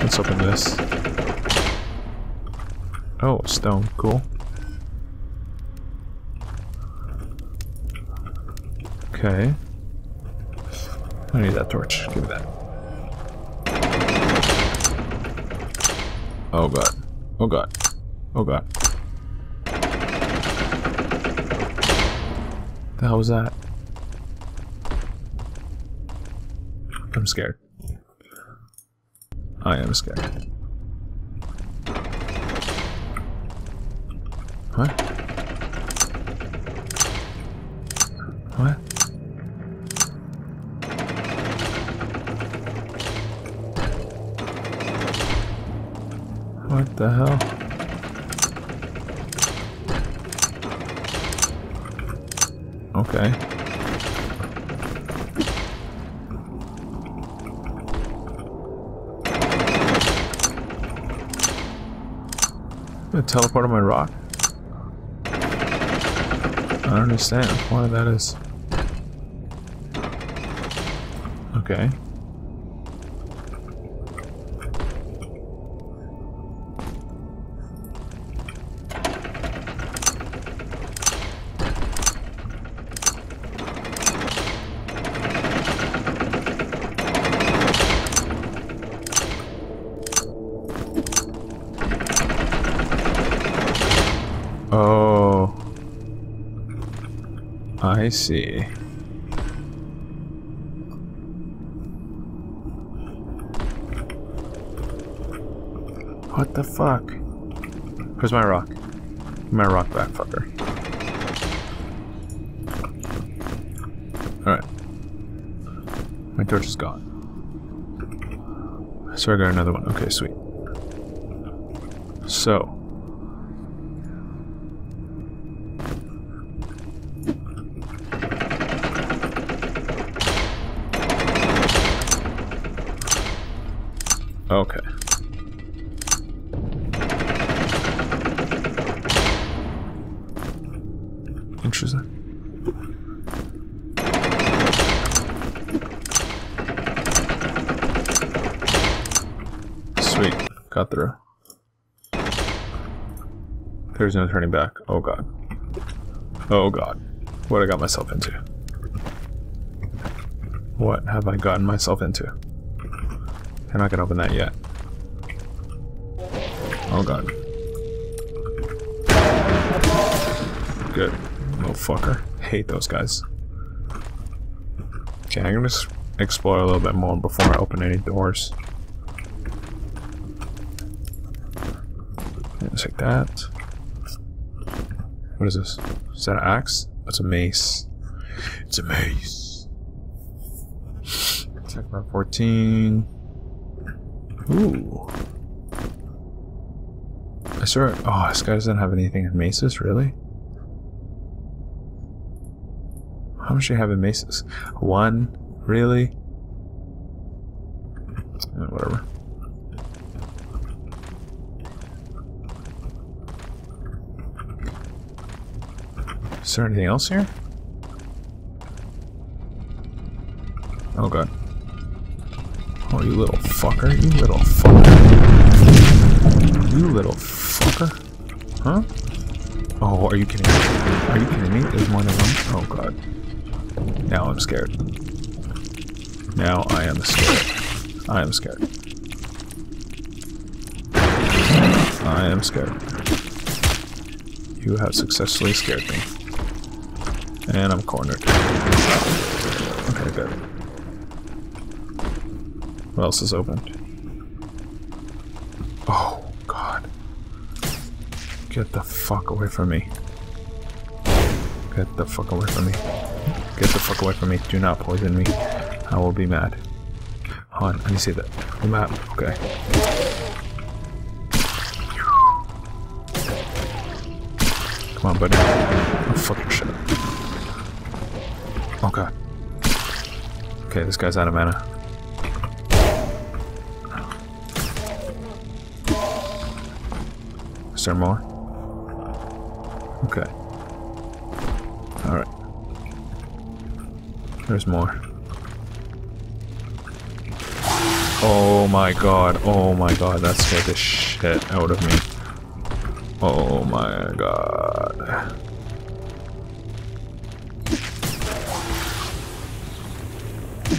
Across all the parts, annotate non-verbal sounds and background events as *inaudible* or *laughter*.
Let's open this. Oh, stone. Cool. Okay. I need that torch. Give me that. Oh god. Oh god. Oh god. The hell was that? I'm scared. I am scared. What? What? What the hell? Okay. Gonna teleport on my rock? I don't understand why that is. Okay. I see. What the fuck? Where's my rock? My rock back, fucker. Alright. My torch is gone. So I got another one. Okay, sweet. So, Okay. Interesting. Sweet. Got through. There's no turning back. Oh god. Oh god. What I got myself into? What have I gotten myself into? I'm not gonna open that yet. Oh god. Good. Little fucker. Hate those guys. Okay, I'm gonna explore a little bit more before I open any doors. Just like that. What is this? Is that an axe? That's a mace. It's a mace. Check number 14. Ooh. I swear. Oh, this guy doesn't have anything in maces, really? How much do you have in maces? One? Really? Eh, whatever. Is there anything else here? Oh god. Oh, you little fucker. You little fucker. You little fucker. Huh? Oh, are you kidding me? Are you kidding me? There's more than one? Oh god. Now I'm scared. Now I am scared. I am scared. I am scared. You have successfully scared me. And I'm cornered. Okay, good. What else is opened? Oh, God. Get the fuck away from me. Get the fuck away from me. Get the fuck away from me. Do not poison me. I will be mad. Hold on, let me see that. The map. Okay. Come on, buddy. Oh, fucking shit. Oh, God. Okay, this guy's out of mana. Is there more? Okay. Alright. There's more. Oh my god. Oh my god. That scared the shit out of me. Oh my god.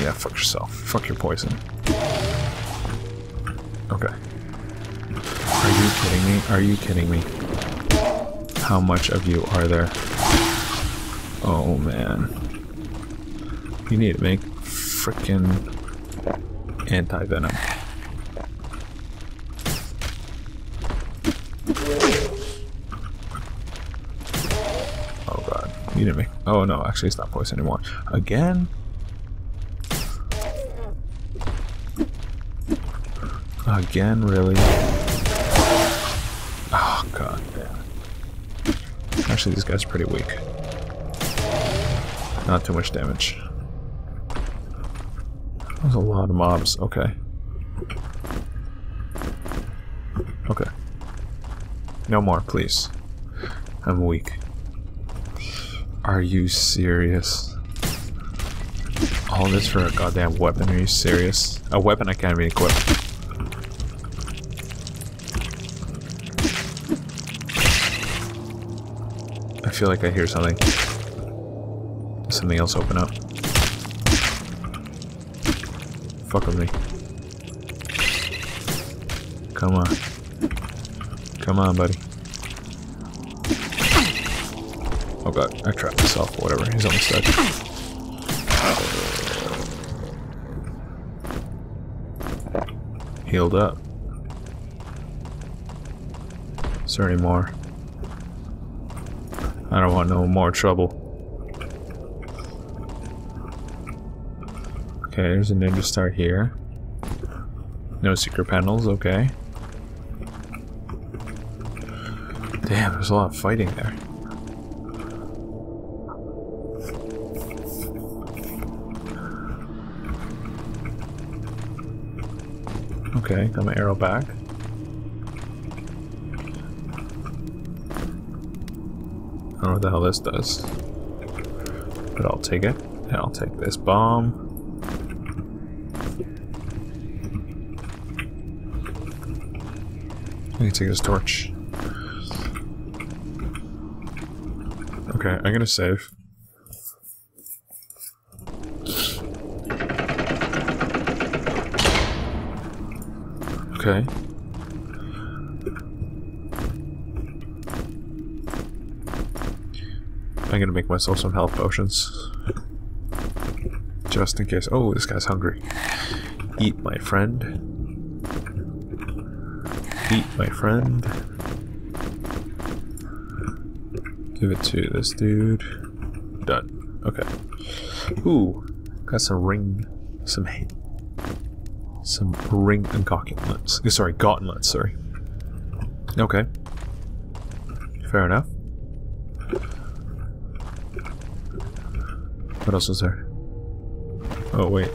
Yeah, fuck yourself. Fuck your poison. Okay. Kidding me? Are you kidding me? How much of you are there? Oh man. You need to make freaking anti-venom. Oh god. You didn't make Oh no, actually it's not poison anymore. Again? Again, really? Actually these guys are pretty weak. Not too much damage. There's a lot of mobs. Okay. Okay. No more, please. I'm weak. Are you serious? All this for a goddamn weapon? Are you serious? A weapon I can't even equip. Feel like I hear something. Something else open up. Fuck with me. Come on. Come on, buddy. Oh god, I trapped myself, whatever, he's almost dead. Healed up. Is there any more? I don't want no more trouble. Okay, there's a ninja star here. No secret panels, okay. Damn, there's a lot of fighting there. Okay, got my arrow back. Don't know what the hell this does. But I'll take it. And I'll take this bomb. I can take this torch. Okay, I'm gonna save. Okay. Make myself some health potions. Just in case. Oh, this guy's hungry. Eat, my friend. Eat, my friend. Give it to this dude. Done. Okay. Ooh, got some ring, some some ring and gauntlets. Eh, sorry, gauntlets. Sorry. Okay. Fair enough. What else is there? Oh wait.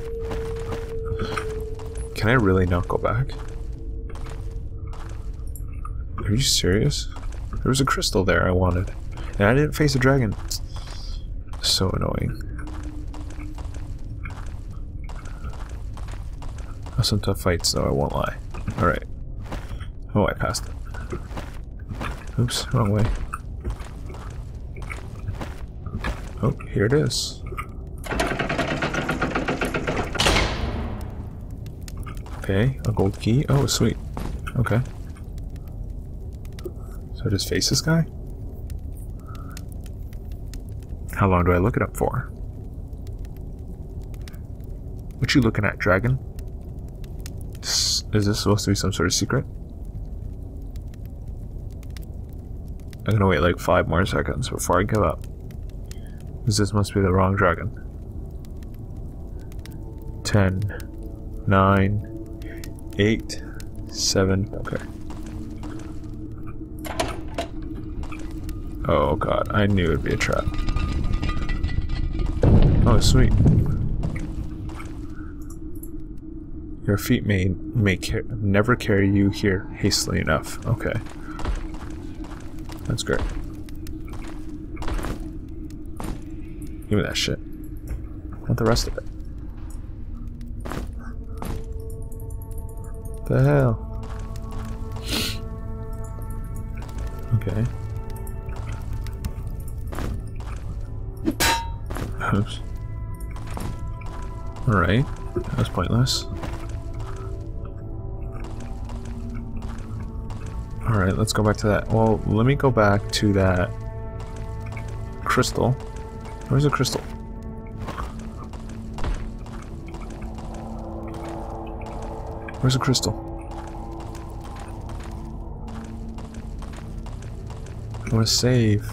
Can I really not go back? Are you serious? There was a crystal there I wanted. And I didn't face a dragon. So annoying. Some tough fights though, I won't lie. Alright. Oh, I passed it. Oops, wrong way. Oh, here it is. Okay, a gold key. Oh, sweet. Okay. So just face this guy? How long do I look it up for? What you looking at, dragon? Is this supposed to be some sort of secret? I'm gonna wait like five more seconds before I give up. Because this must be the wrong dragon. Ten, nine, eight, seven, okay. Oh god, I knew it'd be a trap. Oh, sweet. Your feet may may never carry you here hastily enough. Okay. That's great. Give me that shit. Want the rest of it. The hell? Okay. Oops. Alright. That's pointless. Alright, let's go back to that. Well, let me go back to that crystal. Where's the crystal? Where's the crystal? I want to save.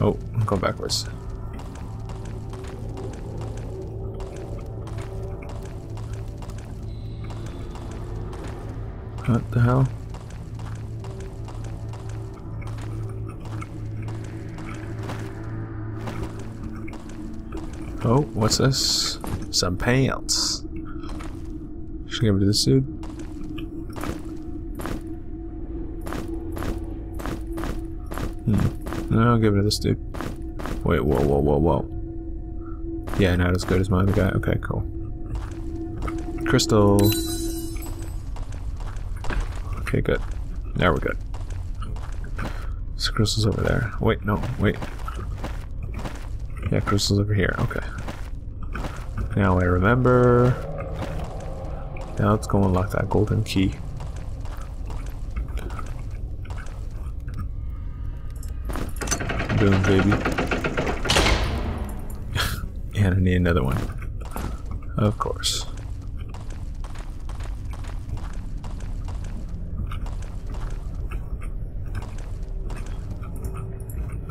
Oh, I'm going backwards. What the hell? Oh, what's this? Some pants. Should I give it to this dude? Hmm. No, I'll give it to this dude. Wait, whoa, whoa, whoa, whoa. Yeah, not as good as my other guy. Okay, cool. Crystal. Okay, good. Now we're good. So crystal's over there. Wait, no, wait. Yeah, crystal's over here. Okay. Now I remember. Now let's go unlock that golden key. Boom, baby. *laughs* and I need another one. Of course.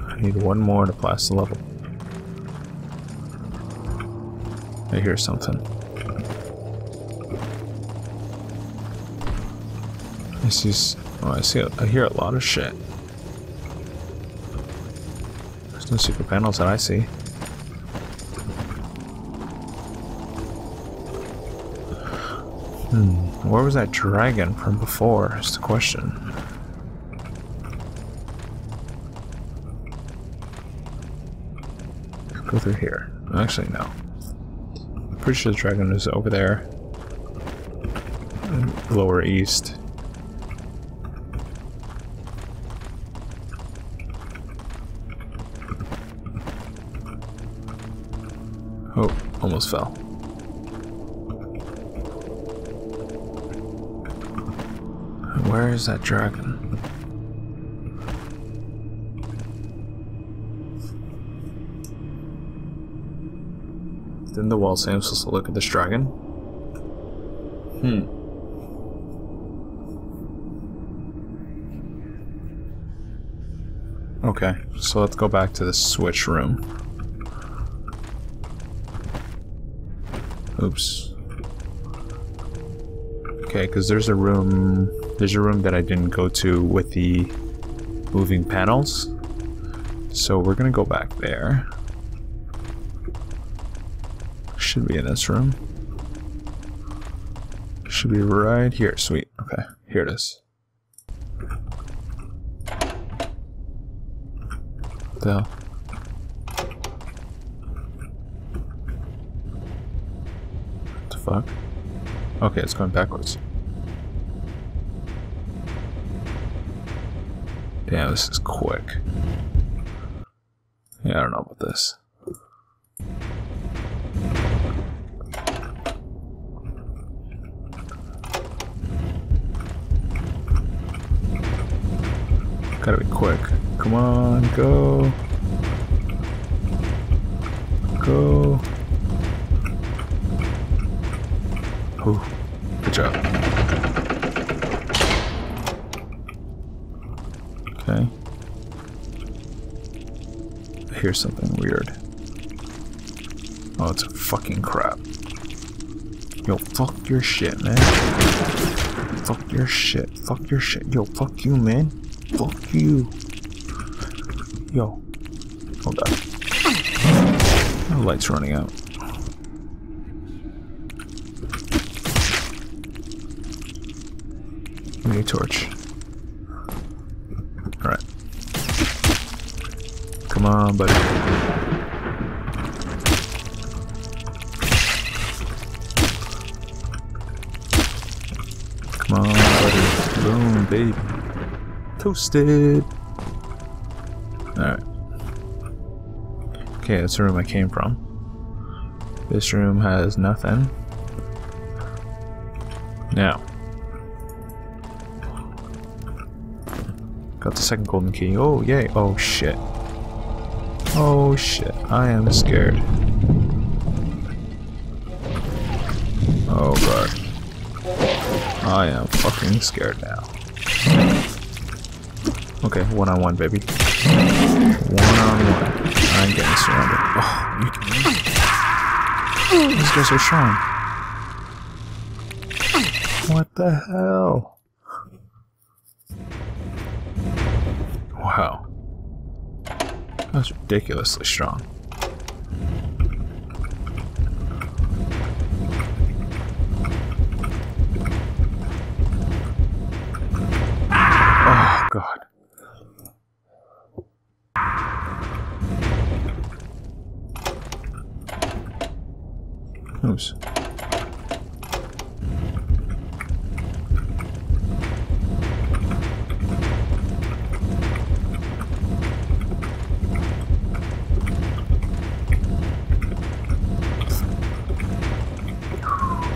I need one more to pass the level. I hear something. I see. Oh, I see. I hear a lot of shit. There's no secret panels that I see. Hmm. Where was that dragon from before? Is the question. Go through here. Actually, no. Pretty sure the dragon is over there. Lower east. Oh, almost fell. Where is that dragon? Didn't the wall say I'm supposed to look at this dragon? Hmm. Okay, so let's go back to the switch room. Oops. Okay, because there's a room... There's a room that I didn't go to with the moving panels. So we're gonna go back there. Should be in this room. Should be right here. Sweet. Okay, here it is. The? What the fuck? Okay, it's going backwards. Damn, this is quick. Yeah, I don't know about this. Gotta be quick. Come on, go. Go. Ooh, good job. Okay. I hear something weird. Oh, it's fucking crap. Yo, fuck your shit, man. Fuck your shit. Fuck your shit. Yo, fuck you, man. Fuck you. Yo. Hold on. The light's running out. We need a torch. Alright. Come on, buddy. Come on, buddy. Boom, baby. Toasted. Alright. Okay, that's the room I came from. This room has nothing. Now. Got the second golden key. Oh, yay. Oh, shit. Oh, shit. I am scared. Oh, God. I am fucking scared now. Okay, one on one, baby. One on one. I'm getting surrounded. Oh, you These guys are strong. What the hell? Wow. That's ridiculously strong. Oh, God. Oops.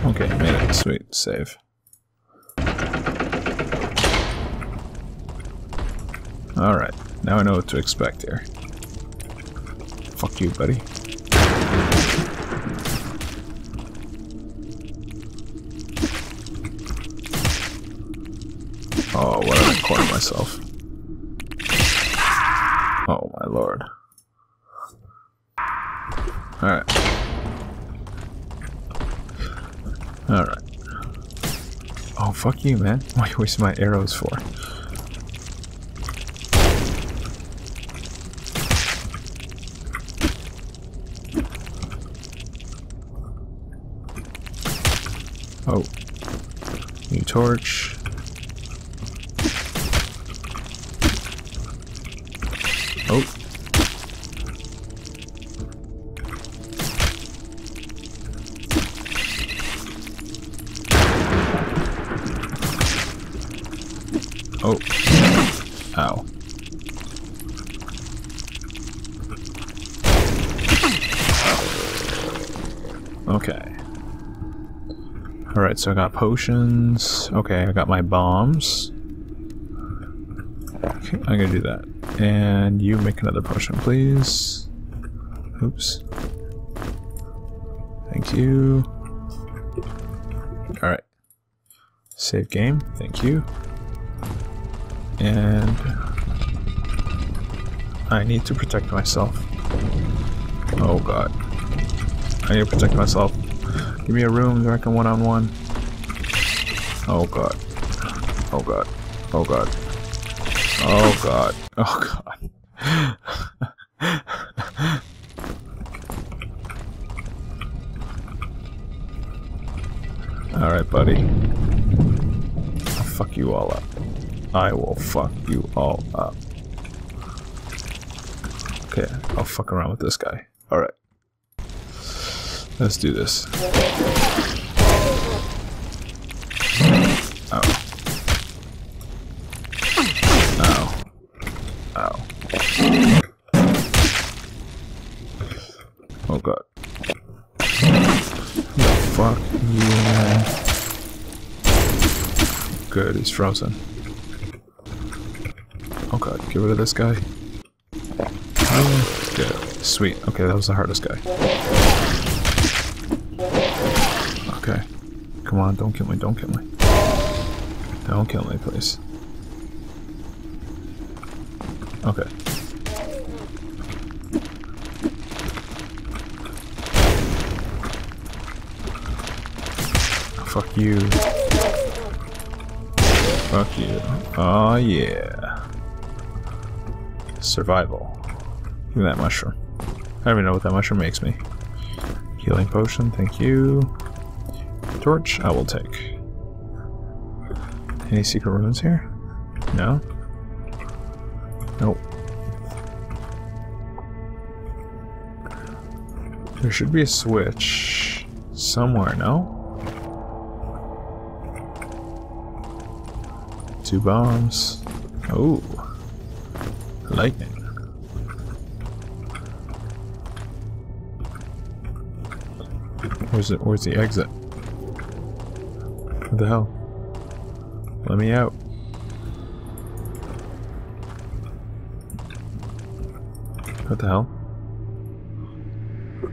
Okay, made it. Sweet. Save. Alright, now I know what to expect here. Fuck you, buddy. Oh, what did I corner myself? Oh my lord. Alright. Alright. Oh, fuck you, man. *laughs* What are you wasting my arrows for? Oh. New torch. Oh. Ow. Okay. Alright, so I got potions. Okay, I got my bombs. Okay, I'm gonna do that. And you make another potion, please. Oops. Thank you. Alright. Save game. Thank you. And I need to protect myself. Oh god. I need to protect myself. Give me a room I can one-on-one. -on -one. Oh god. Oh god. Oh god. Oh god. Oh god. *laughs* Alright, buddy. I'll fuck you all up. I will fuck you all up. Okay, I'll fuck around with this guy. Alright. Let's do this. Oh. Ow. Ow. Oh god. The fuck man. Good, he's frozen. Get rid of this guy. Good. Sweet. Okay, that was the hardest guy. Okay. Come on, don't kill me, don't kill me. Don't kill me, please. Okay. Fuck you. Fuck you. Oh yeah. Survival. Give that mushroom. I don't even know what that mushroom makes me. Healing potion, thank you. Torch, I will take. Any secret rooms here? No? Nope. There should be a switch somewhere, no? two bombs. Oh. Lightning. Where's it? Where's the exit? What the hell? Let me out. What the hell?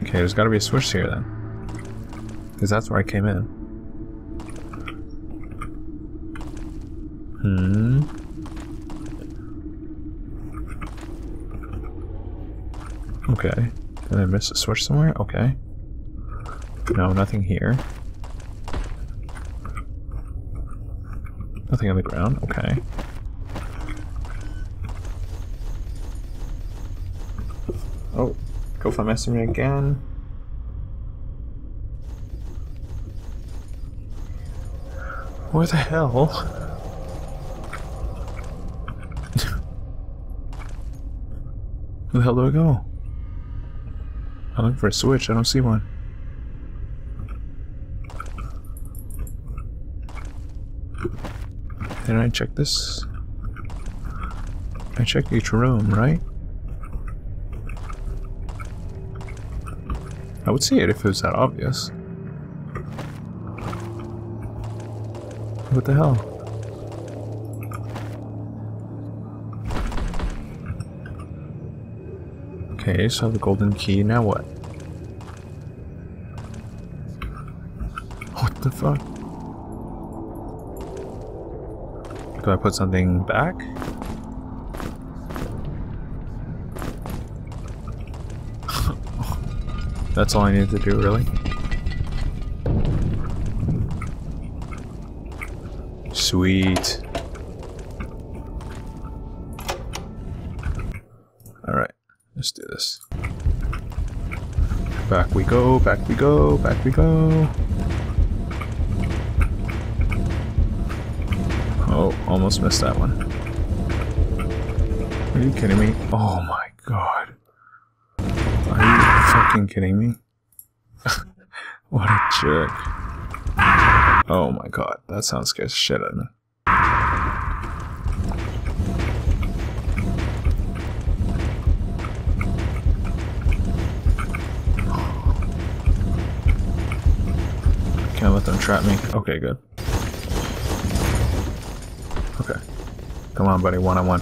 Okay, there's gotta be a switch here then. Because that's where I came in. Hmm. Okay. Did I miss a switch somewhere? Okay. No, nothing here. Nothing on the ground. Okay. Oh, go for me again. Where the hell? *laughs* Where the hell do I go? I'm looking for a switch, I don't see one. Didn't I check this? I checked each room, right? I would see it if it was that obvious. What the hell? Okay, so the golden key, now what? What the fuck? Do I put something back? *laughs* That's all I need to do, really? Sweet. Back we go, back we go, back we go. Oh, almost missed that one. Are you kidding me? Oh my god. Are you fucking kidding me? *laughs* what a jerk. Oh my god, that sounds scares shit out of me. Let them trap me. Okay, good. Okay. Come on, buddy, one on one.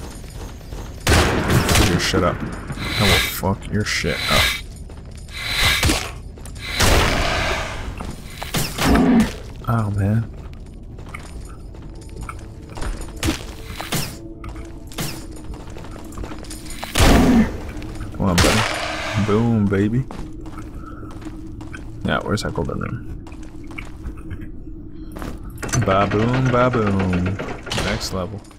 Fuck your shit up. I will fuck your shit up. Oh, man. Come on, buddy. Boom, baby. Yeah, where's that golden ring? Ba boom, ba. Next level.